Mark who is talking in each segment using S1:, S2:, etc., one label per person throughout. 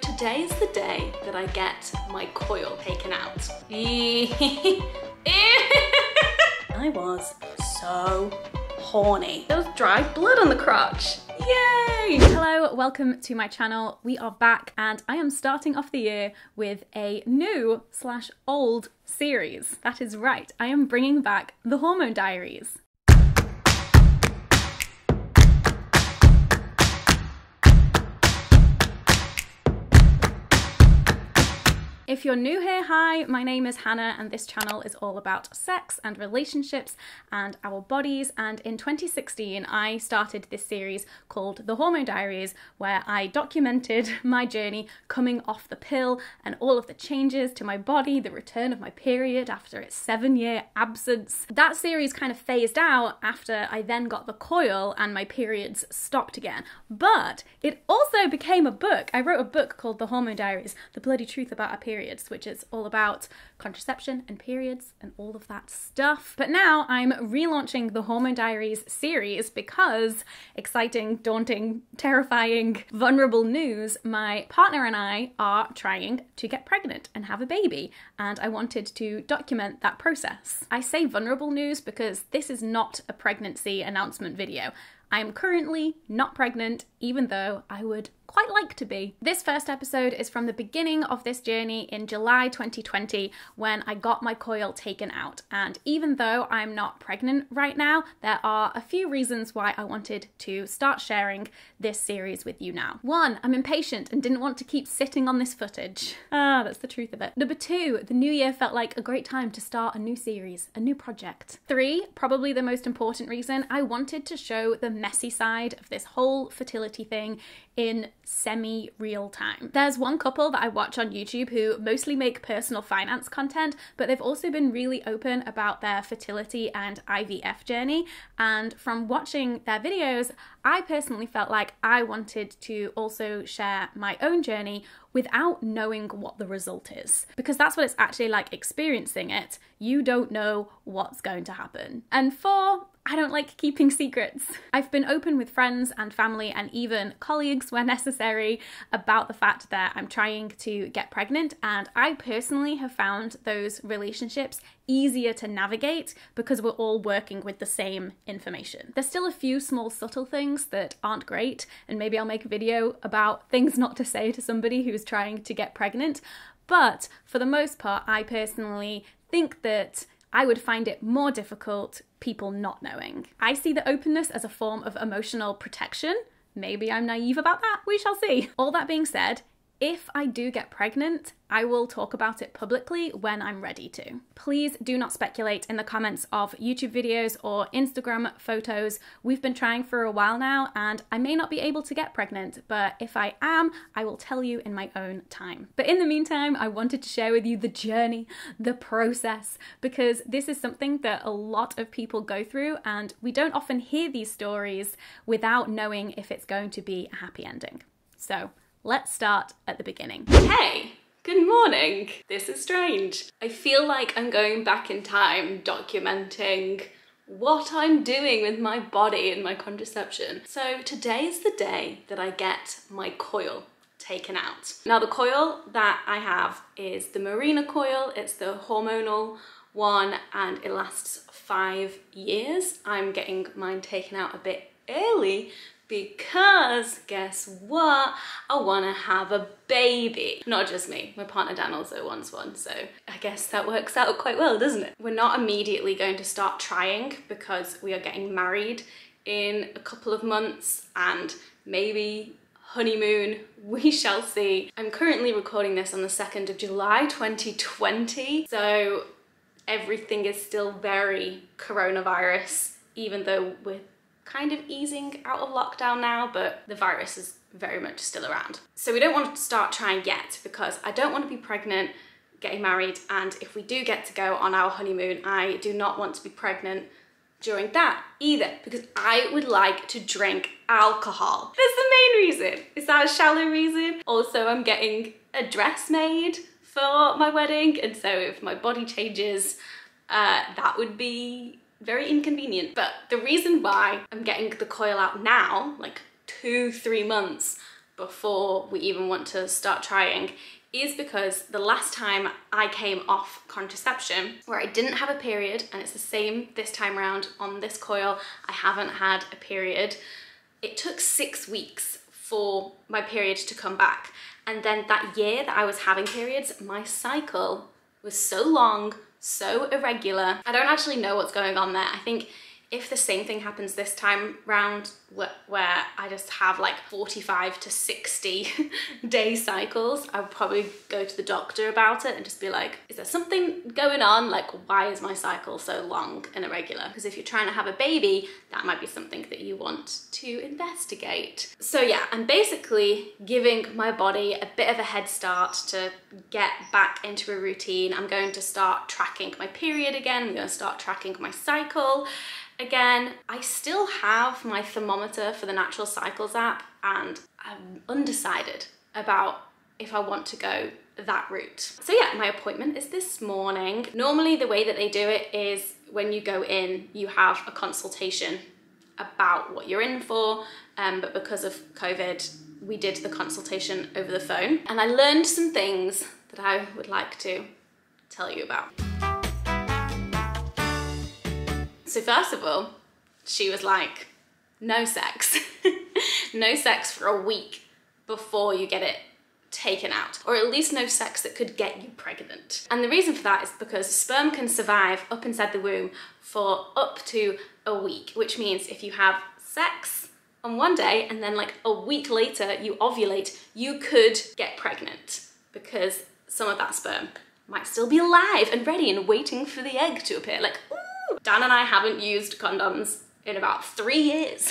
S1: Today is the day that I get my coil taken out. I was so horny. There was dry blood on the crotch. Yay!
S2: Hello, welcome to my channel. We are back and I am starting off the year with a new slash old series. That is right, I am bringing back the Hormone Diaries. If you're new here, hi, my name is Hannah, and this channel is all about sex and relationships and our bodies. And in 2016, I started this series called The Hormone Diaries, where I documented my journey coming off the pill and all of the changes to my body, the return of my period after its seven year absence. That series kind of phased out after I then got the coil and my periods stopped again. But it also became a book. I wrote a book called The Hormone Diaries The Bloody Truth About Our Period periods, which is all about contraception and periods and all of that stuff. But now I'm relaunching the Hormone Diaries series because exciting, daunting, terrifying, vulnerable news my partner and I are trying to get pregnant and have a baby, and I wanted to document that process. I say vulnerable news because this is not a pregnancy announcement video. I am currently not pregnant, even though I would quite like to be. This first episode is from the beginning of this journey in July 2020 when I got my coil taken out. And even though I'm not pregnant right now, there are a few reasons why I wanted to start sharing this series with you now. One, I'm impatient and didn't want to keep sitting on this footage. Ah, that's the truth of it. Number two, the new year felt like a great time to start a new series, a new project. Three, probably the most important reason, I wanted to show the messy side of this whole fertility thing in semi real time. There's one couple that I watch on YouTube who mostly make personal finance content, but they've also been really open about their fertility and IVF journey. And from watching their videos, I personally felt like I wanted to also share my own journey without knowing what the result is. Because that's what it's actually like experiencing it. You don't know what's going to happen. And four, I don't like keeping secrets. I've been open with friends and family and even colleagues where necessary about the fact that I'm trying to get pregnant, and I personally have found those relationships easier to navigate because we're all working with the same information. There's still a few small subtle things that aren't great, and maybe I'll make a video about things not to say to somebody who's trying to get pregnant. But for the most part, I personally think that I would find it more difficult people not knowing. I see the openness as a form of emotional protection. Maybe I'm naive about that, we shall see. All that being said, if I do get pregnant, I will talk about it publicly when I'm ready to. Please do not speculate in the comments of YouTube videos or Instagram photos. We've been trying for a while now and I may not be able to get pregnant, but if I am, I will tell you in my own time. But in the meantime, I wanted to share with you the journey, the process, because this is something that a lot of people go through and we don't often hear these stories without knowing if it's going to be a happy ending. So Let's start at the beginning.
S1: Hey, good morning. This is strange. I feel like I'm going back in time documenting what I'm doing with my body and my contraception. So today is the day that I get my coil taken out. Now the coil that I have is the Mirena coil, it's the hormonal one and it lasts five years. I'm getting mine taken out a bit early because guess what? I want to have a baby. Not just me, my partner Dan also wants one, so I guess that works out quite well, doesn't it? We're not immediately going to start trying because we are getting married in a couple of months and maybe honeymoon, we shall see. I'm currently recording this on the 2nd of July 2020, so everything is still very coronavirus, even though we're kind of easing out of lockdown now, but the virus is very much still around. So we don't want to start trying yet because I don't want to be pregnant, getting married, and if we do get to go on our honeymoon, I do not want to be pregnant during that either because I would like to drink alcohol. That's the main reason. Is that a shallow reason? Also, I'm getting a dress made for my wedding and so if my body changes, uh, that would be very inconvenient. But the reason why I'm getting the coil out now, like two, three months before we even want to start trying is because the last time I came off contraception where I didn't have a period and it's the same this time around on this coil I haven't had a period it took six weeks for my period to come back and then that year that I was having periods my cycle was so long so irregular. I don't actually know what's going on there. I think if the same thing happens this time round where I just have like 45 to 60 day cycles, I would probably go to the doctor about it and just be like, is there something going on? Like, why is my cycle so long and irregular? Because if you're trying to have a baby, that might be something that you want to investigate. So yeah, I'm basically giving my body a bit of a head start to get back into a routine. I'm going to start tracking my period again. I'm going to start tracking my cycle. Again, I still have my thermometer for the Natural Cycles app and I'm undecided about if I want to go that route. So yeah, my appointment is this morning. Normally the way that they do it is when you go in, you have a consultation about what you're in for, um, but because of COVID, we did the consultation over the phone and I learned some things that I would like to tell you about. So first of all, she was like, no sex. no sex for a week before you get it taken out, or at least no sex that could get you pregnant. And the reason for that is because sperm can survive up inside the womb for up to a week, which means if you have sex on one day and then like a week later you ovulate, you could get pregnant because some of that sperm might still be alive and ready and waiting for the egg to appear. Like, ooh, Dan and I haven't used condoms in about three years.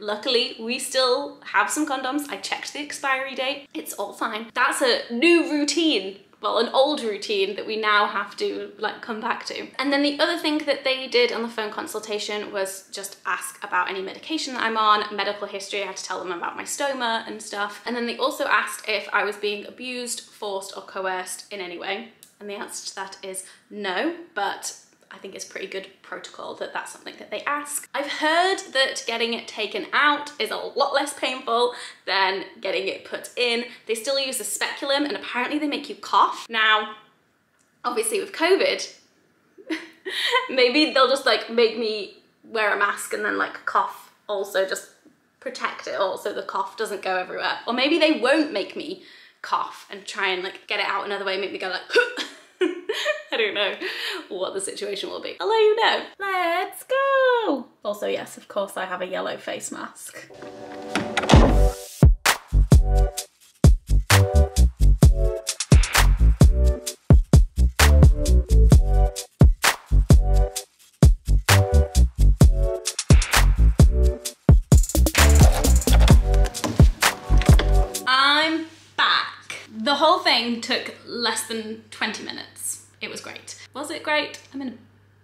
S1: Luckily, we still have some condoms. I checked the expiry date. It's all fine. That's a new routine well, an old routine that we now have to like come back to. And then the other thing that they did on the phone consultation was just ask about any medication that I'm on, medical history, I had to tell them about my stoma and stuff. And then they also asked if I was being abused, forced or coerced in any way. And the answer to that is no, but I think it's pretty good protocol that that's something that they ask. I've heard that getting it taken out is a lot less painful than getting it put in. They still use a speculum and apparently they make you cough. Now, obviously with COVID, maybe they'll just like make me wear a mask and then like cough also just protect it all so the cough doesn't go everywhere. Or maybe they won't make me cough and try and like get it out another way, make me go like I don't know what the situation will be. I'll let you know. Let's go! Also, yes, of course I have a yellow face mask. I'm back. The whole thing took less than 20 minutes. It was great. Was it great? I'm in a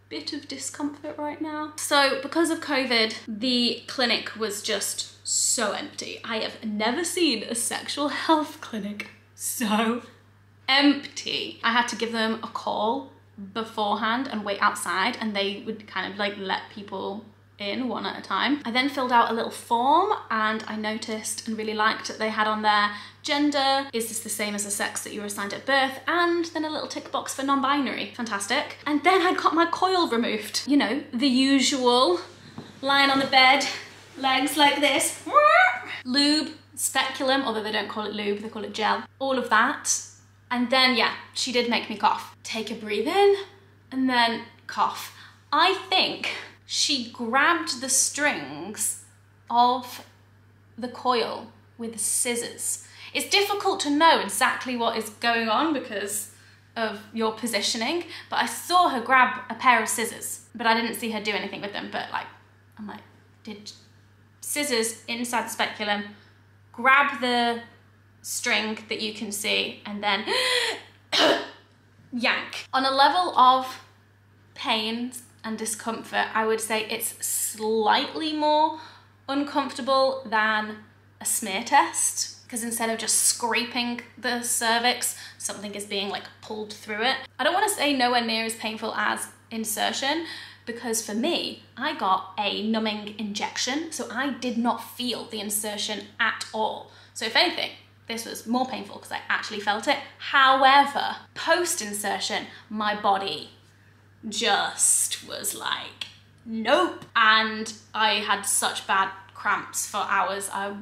S1: bit of discomfort right now. So because of COVID, the clinic was just so empty. I have never seen a sexual health clinic so empty. I had to give them a call beforehand and wait outside and they would kind of like let people in one at a time. I then filled out a little form and I noticed and really liked that they had on there gender, is this the same as the sex that you were assigned at birth, and then a little tick box for non-binary. Fantastic. And then I got my coil removed. You know, the usual, lying on the bed, legs like this, lube, speculum, although they don't call it lube, they call it gel, all of that. And then, yeah, she did make me cough. Take a breathe in, and then cough. I think she grabbed the strings of the coil with scissors. It's difficult to know exactly what is going on because of your positioning, but I saw her grab a pair of scissors, but I didn't see her do anything with them. But like, I'm like, did scissors inside the speculum, grab the string that you can see, and then yank. On a level of pain and discomfort, I would say it's slightly more uncomfortable than a smear test because instead of just scraping the cervix, something is being like pulled through it. I don't want to say nowhere near as painful as insertion because for me, I got a numbing injection, so I did not feel the insertion at all.
S2: So if anything, this was more painful because I actually felt it. However, post insertion, my body just was like, nope. And I had such bad cramps for hours, I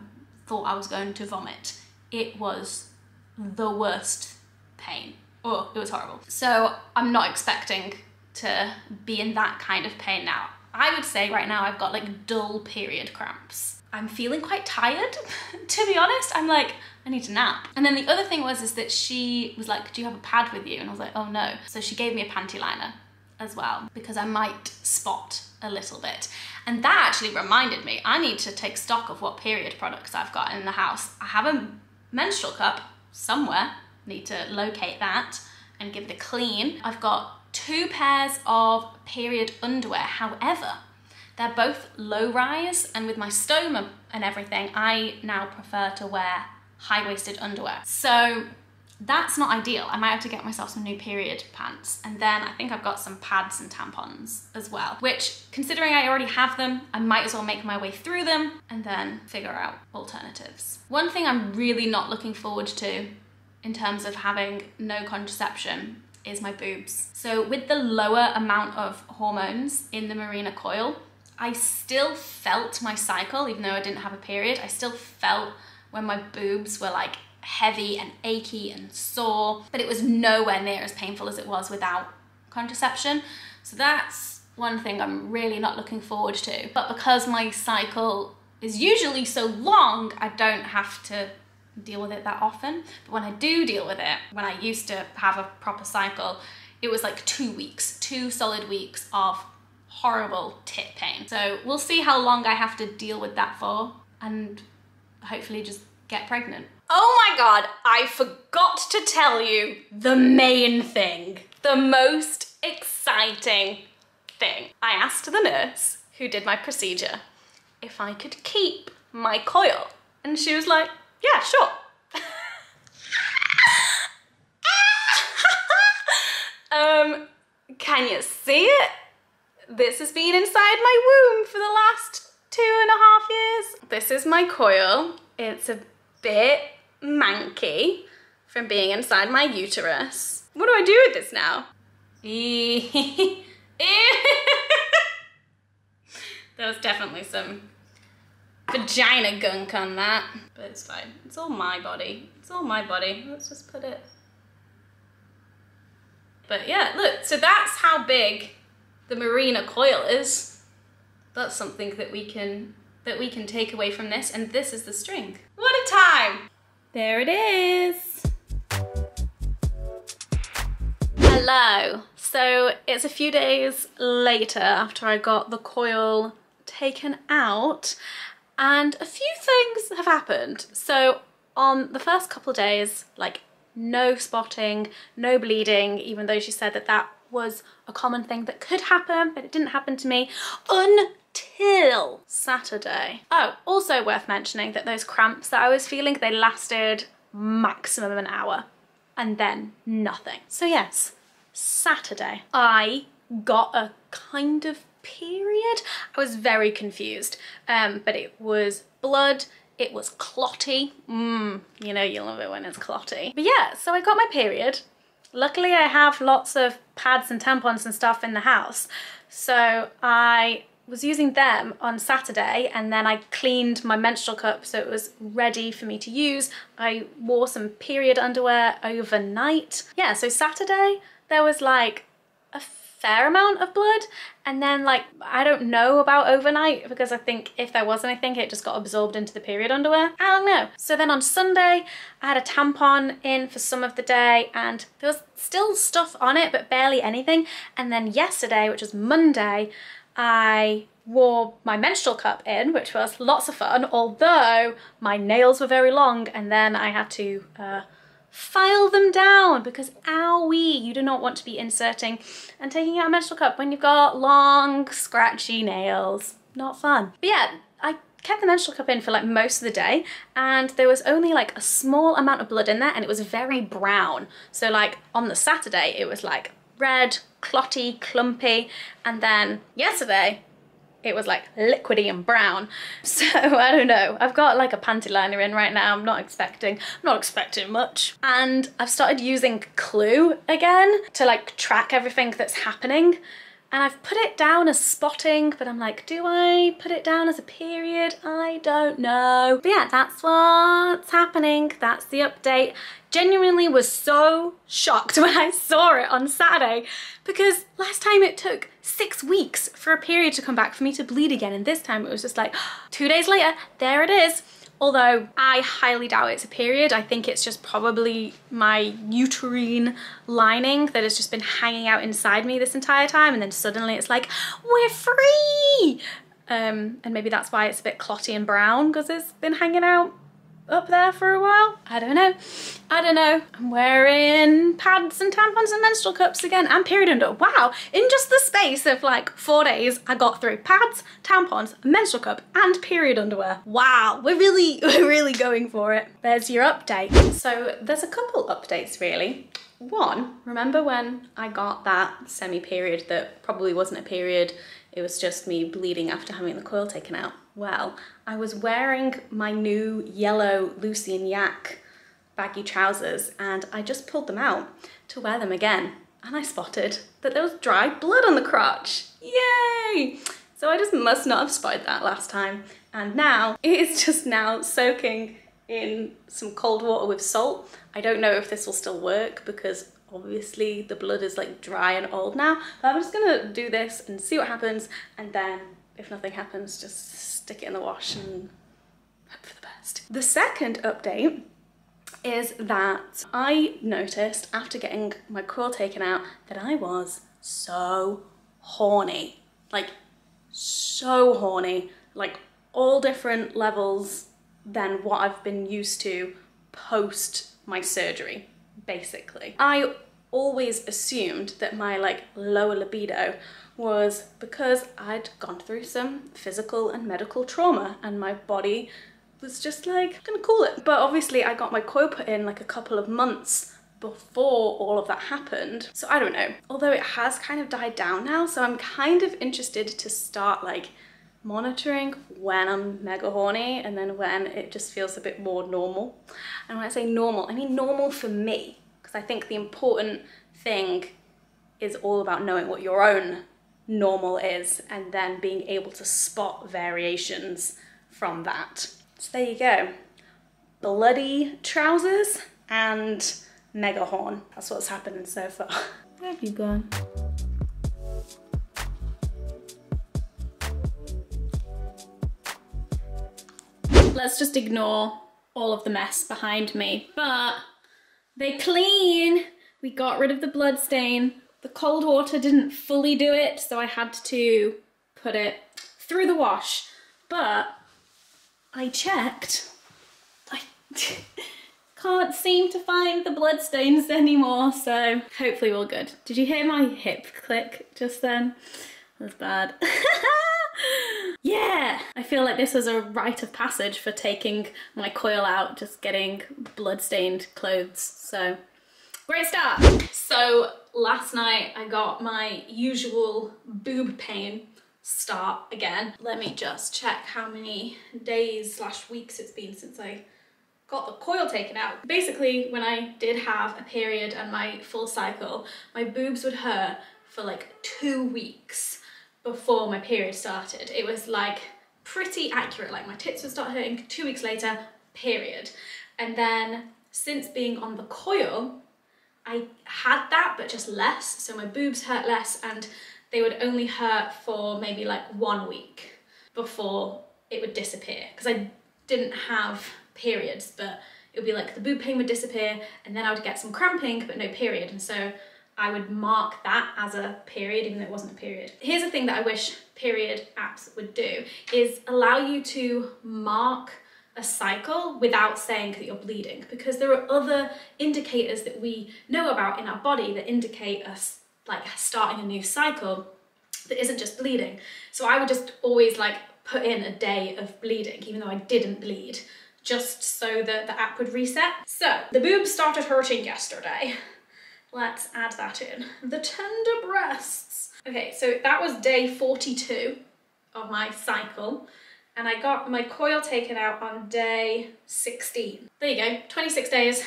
S2: thought I was going to vomit. It was the worst pain. Oh, it was horrible. So I'm not expecting to be in that kind of pain now. I would say right now I've got like dull period cramps. I'm feeling quite tired, to be honest. I'm like, I need to nap. And then the other thing was is that she was like, do you have a pad with you? And I was like, oh no. So she gave me a panty liner as well because I might spot a little bit. And that actually reminded me, I need to take stock of what period products I've got in the house. I have a menstrual cup somewhere, need to locate that and give it a clean. I've got two pairs of period underwear. However, they're both low rise and with my stoma and everything, I now prefer to wear high-waisted underwear. So that's not ideal. I might have to get myself some new period pants. And then I think I've got some pads and tampons as well, which considering I already have them, I might as well make my way through them and then figure out alternatives. One thing I'm really not looking forward to in terms of having no contraception is my boobs. So with the lower amount of hormones in the Mirena coil, I still felt my cycle, even though I didn't have a period, I still felt when my boobs were like heavy and achy and sore, but it was nowhere near as painful as it was without contraception. So that's one thing I'm really not looking forward to. But because my cycle is usually so long, I don't have to deal with it that often. But when I do deal with it, when I used to have a proper cycle, it was like two weeks, two solid weeks of horrible tit pain. So we'll see how long I have to deal with that for and hopefully just get pregnant. Oh my god, I forgot to tell you the main thing, the most exciting thing. I asked the nurse who did my procedure if I could keep my coil. And she was like, yeah, sure. um, can you see it? This has been inside my womb for the last two and a half years. This is my coil. It's a bit manky from being inside my uterus. What do I do with this now? there was definitely some vagina gunk on that, but it's fine. It's all my body. It's all my body. Let's just put it. But yeah, look, so that's how big the Mirena coil is. That's something that we can that we can take away from this, and this is the string. What a time! There it is. Hello. So it's a few days later after I got the coil taken out and a few things have happened. So on the first couple days, like no spotting, no bleeding, even though she said that that was a common thing that could happen, but it didn't happen to me until Saturday. Oh, also worth mentioning that those cramps that I was feeling, they lasted maximum an hour and then nothing. So yes, Saturday, I got a kind of period. I was very confused, um, but it was blood, it was clotty. Mmm, you know you love it when it's clotty. But yeah, so I got my period. Luckily I have lots of pads and tampons and stuff in the house. So I was using them on Saturday and then I cleaned my menstrual cup so it was ready for me to use. I wore some period underwear overnight. Yeah, so Saturday there was like a fair amount of blood and then like I don't know about overnight because I think if there was anything it just got absorbed into the period underwear. I don't know. So then on Sunday I had a tampon in for some of the day and there was still stuff on it but barely anything and then yesterday which was Monday I wore my menstrual cup in, which was lots of fun, although my nails were very long and then I had to uh, file them down because owie, you do not want to be inserting and taking out a menstrual cup when you've got long, scratchy nails. Not fun. But yeah, I kept the menstrual cup in for like most of the day and there was only like a small amount of blood in there and it was very brown. So like on the Saturday, it was like red, clotty, clumpy, and then yesterday it was like liquidy and brown. So I don't know. I've got like a panty liner in right now. I'm not expecting, I'm not expecting much. And I've started using Clue again to like track everything that's happening. And I've put it down as spotting, but I'm like, do I put it down as a period? I don't know. But yeah, that's what's happening. That's the update. Genuinely was so shocked when I saw it on Saturday because last time it took six weeks for a period to come back for me to bleed again. And this time it was just like two days later, there it is. Although I highly doubt it's a period. I think it's just probably my uterine lining that has just been hanging out inside me this entire time. And then suddenly it's like, we're free. Um, and maybe that's why it's a bit clotty and brown because it's been hanging out up there for a while. I don't know. I don't know. I'm wearing pads and tampons and menstrual cups again and period under. Wow, in just the space of like four days, I got through pads, tampons, menstrual cup and period underwear. Wow, we're really, we're really going for it. There's your update. So there's a couple updates really. One, remember when I got that semi-period that probably wasn't a period, it was just me bleeding after having the coil taken out? Well, I was wearing my new yellow Lucy and Yak baggy trousers and I just pulled them out to wear them again and I spotted that there was dry blood on the crotch. Yay! So I just must not have spotted that last time. And now it is just now soaking in some cold water with salt. I don't know if this will still work because obviously the blood is like dry and old now. But I'm just gonna do this and see what happens and then if nothing happens, just stick it in the wash and hope for the best. The second update is that I noticed after getting my coil taken out that I was so horny. Like, so horny. Like, all different levels than what I've been used to post my surgery, basically. I always assumed that my like lower libido was because I'd gone through some physical and medical trauma and my body was just like gonna call it. But obviously I got my coil put in like a couple of months before all of that happened. So I don't know. Although it has kind of died down now, so I'm kind of interested to start like monitoring when I'm mega horny and then when it just feels a bit more normal. And when I say normal, I mean normal for me, because I think the important thing is all about knowing what your own normal is and then being able to spot variations from that. So there you go. Bloody trousers and mega horn. That's what's happening so far. Where have you gone? Let's just ignore all of the mess behind me, but they clean. We got rid of the blood stain. The cold water didn't fully do it, so I had to put it through the wash. But I checked. I can't seem to find the bloodstains anymore, so hopefully we're good. Did you hear my hip click just then? That was bad. yeah! I feel like this was a rite of passage for taking my coil out, just getting blood-stained clothes, so great start. So last night I got my usual boob pain start again. Let me just check how many days slash weeks it's been since I got the coil taken out. Basically, when I did have a period and my full cycle, my boobs would hurt for like two weeks before my period started. It was like pretty accurate, like my tits would start hurting two weeks later, period. And then since being on the coil, I had that, but just less. So my boobs hurt less and they would only hurt for maybe like one week before it would disappear. Because I didn't have periods, but it would be like the boob pain would disappear and then I would get some cramping, but no period. And so I would mark that as a period, even though it wasn't a period. Here's a thing that I wish period apps would do, is allow you to mark a cycle without saying that you're bleeding because there are other indicators that we know about in our body that indicate us like starting a new cycle that isn't just bleeding. So I would just always like put in a day of bleeding even though I didn't bleed just so that the app would reset. So the boobs started hurting yesterday. Let's add that in. The tender breasts. Okay, so that was day 42 of my cycle and I got my coil taken out on day 16. There you go, 26 days.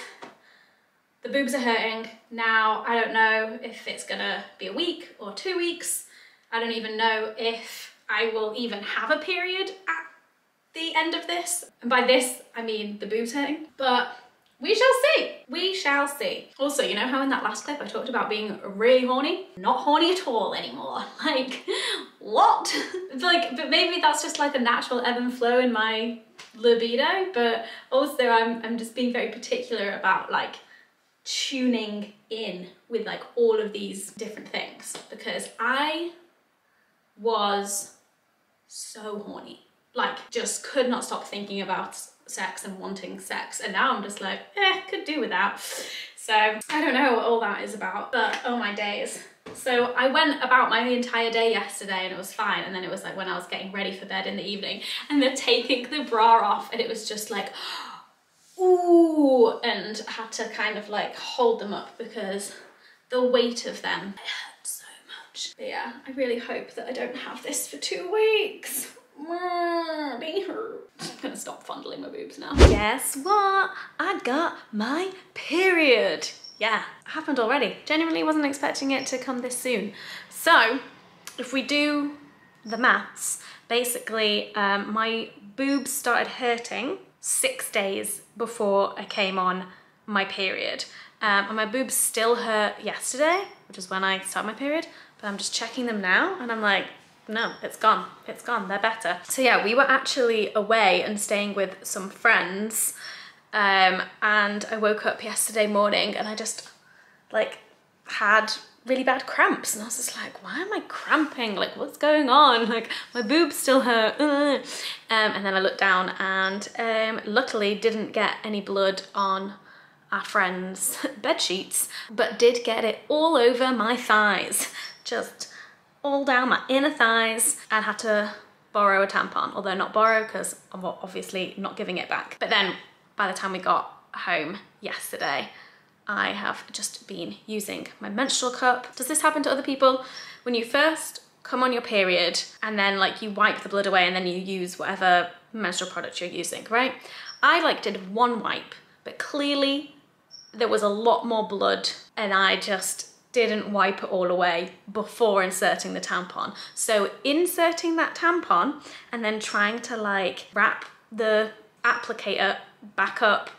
S2: The boobs are hurting. Now, I don't know if it's gonna be a week or two weeks. I don't even know if I will even have a period at the end of this. And by this, I mean the boobs hurting. But we shall see. We shall see. Also, you know how in that last clip I talked about being really horny? Not horny at all anymore. Like, what? like, but maybe that's just like a natural ebb and flow in my libido, but also I'm, I'm just being very particular about like tuning in with like all of these different things because I was so horny. Like, just could not stop thinking about sex and wanting sex. And now I'm just like, eh, could do without. So I don't know what all that is about, but oh my days. So I went about my entire day yesterday and it was fine. And then it was like when I was getting ready for bed in the evening and they're taking the bra off and it was just like, ooh, and I had to kind of like hold them up because the weight of them hurt so much. But yeah, I really hope that I don't have this for two weeks. They hurt. Gonna stop fondling my boobs now. Guess what? I got my period. Yeah, happened already. Genuinely wasn't expecting it to come this soon. So, if we do the maths, basically um, my boobs started hurting six days before I came on my period. Um, and my boobs still hurt yesterday, which is when I started my period, but I'm just checking them now and I'm like, no, it's gone, it's gone, they're better. So yeah, we were actually away and staying with some friends um, and I woke up yesterday morning and I just like had really bad cramps and I was just like, why am I cramping? Like, what's going on? Like, my boobs still hurt. Um, and then I looked down and um, luckily didn't get any blood on our friend's bed sheets, but did get it all over my thighs. Just all down my inner thighs and had to borrow a tampon, although not borrow because I'm obviously not giving it back. But then by the time we got home yesterday, I have just been using my menstrual cup. Does this happen to other people? When you first come on your period and then like you wipe the blood away and then you use whatever menstrual product you're using, right? I like did one wipe, but clearly there was a lot more blood and I just didn't wipe it all away before inserting the tampon. So inserting that tampon and then trying to like wrap the applicator back up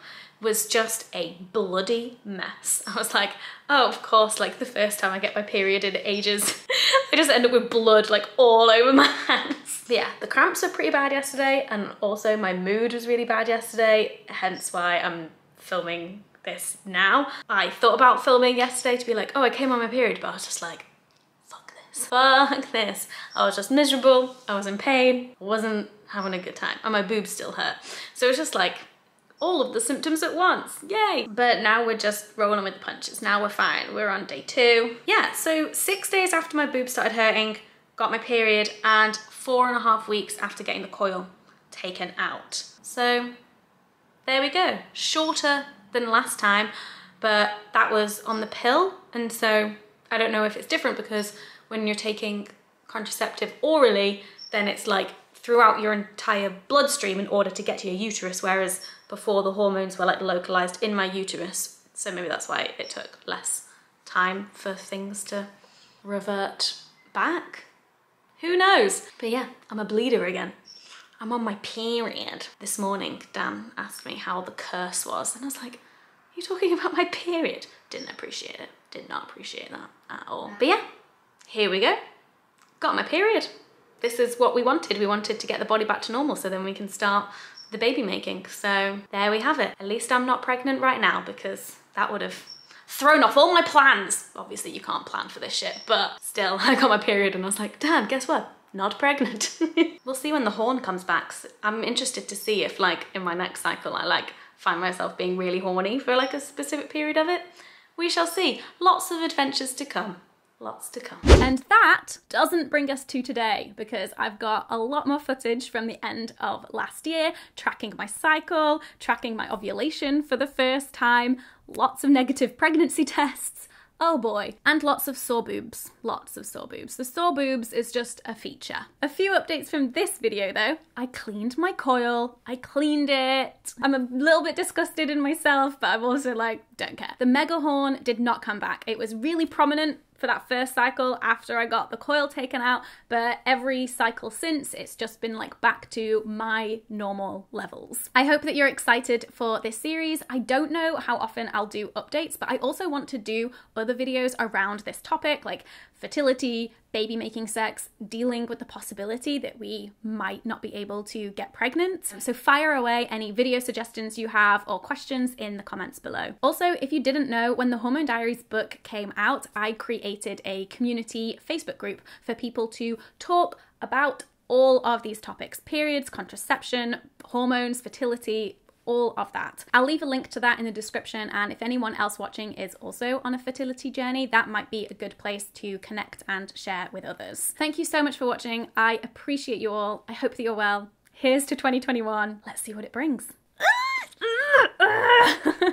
S2: was just a bloody mess. I was like, oh, of course, like the first time I get my period in ages, I just end up with blood like all over my hands. But yeah, the cramps were pretty bad yesterday and also my mood was really bad yesterday, hence why I'm filming this now. I thought about filming yesterday to be like, oh, I came on my period, but I was just like, fuck this, fuck this. I was just miserable, I was in pain, wasn't having a good time, and my boobs still hurt. So it was just like, all of the symptoms at once, yay. But now we're just rolling with the punches. Now we're fine, we're on day two. Yeah, so six days after my boobs started hurting, got my period, and four and a half weeks after getting the coil taken out. So there we go, shorter than last time, but that was on the pill. And so I don't know if it's different because when you're taking contraceptive orally, then it's like throughout your entire bloodstream in order to get to your uterus, whereas before the hormones were like localized in my uterus. So maybe that's why it took less time for things to revert back. Who knows? But yeah, I'm a bleeder again. I'm on my period. This morning, Dan asked me how the curse was, and I was like, are you talking about my period? Didn't appreciate it. Did not appreciate that at all. But yeah, here we go. Got my period. This is what we wanted. We wanted to get the body back to normal so then we can start the baby making. So there we have it. At least I'm not pregnant right now because that would have thrown off all my plans. Obviously you can't plan for this shit, but still I got my period and I was like, Dan, guess what? Not pregnant. we'll see when the horn comes back. I'm interested to see if like in my next cycle I like find myself being really horny for like a specific period of it. We shall see. Lots of adventures to come. Lots to come. And that doesn't bring us to today because I've got a lot more footage from the end of last year, tracking my cycle, tracking my ovulation for the first time, lots of negative pregnancy tests, Oh boy. And lots of sore boobs. Lots of sore boobs. The sore boobs is just a feature. A few updates from this video though. I cleaned my coil. I cleaned it. I'm a little bit disgusted in myself, but I'm also like, don't care. The mega horn did not come back. It was really prominent for that first cycle after I got the coil taken out, but every cycle since it's just been like back to my normal levels. I hope that you're excited for this series. I don't know how often I'll do updates, but I also want to do other videos around this topic like fertility, baby making sex, dealing with the possibility that we might not be able to get pregnant. So fire away any video suggestions you have or questions in the comments below. Also, if you didn't know, when the Hormone Diaries book came out, I created a community Facebook group for people to talk about all of these topics periods, contraception, hormones, fertility, all of that. I'll leave a link to that in the description, and if anyone else watching is also on a fertility journey, that might be a good place to connect and share with others. Thank you so much for watching. I appreciate you all. I hope that you're well. Here's to 2021. Let's see what it brings.